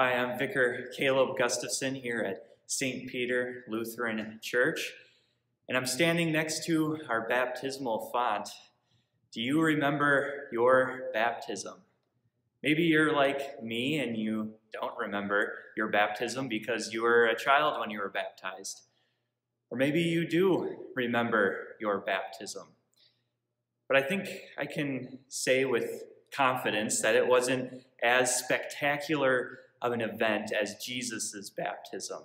Hi, I'm Vicar Caleb Gustafson here at St. Peter Lutheran Church, and I'm standing next to our baptismal font. Do you remember your baptism? Maybe you're like me and you don't remember your baptism because you were a child when you were baptized. Or maybe you do remember your baptism. But I think I can say with confidence that it wasn't as spectacular of an event as Jesus' baptism.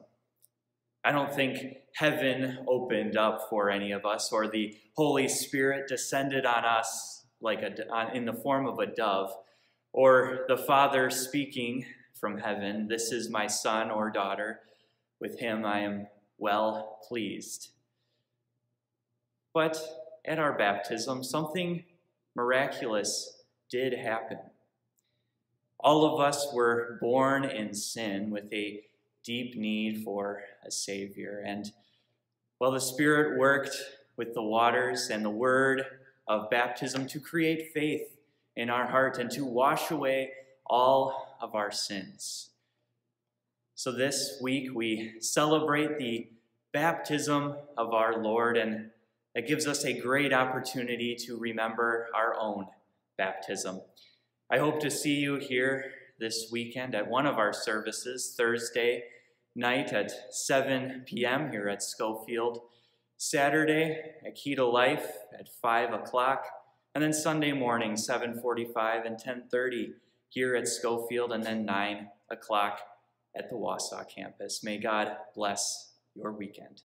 I don't think heaven opened up for any of us or the Holy Spirit descended on us like a, in the form of a dove or the Father speaking from heaven, This is my son or daughter. With him I am well pleased. But at our baptism, something miraculous did happen. All of us were born in sin with a deep need for a Savior. And well, the Spirit worked with the waters and the word of baptism to create faith in our heart and to wash away all of our sins. So this week we celebrate the baptism of our Lord, and it gives us a great opportunity to remember our own baptism. I hope to see you here this weekend at one of our services, Thursday night at 7 p.m. here at Schofield, Saturday at Key to Life at 5 o'clock, and then Sunday morning, 7.45 and 10.30 here at Schofield, and then 9 o'clock at the Wausau campus. May God bless your weekend.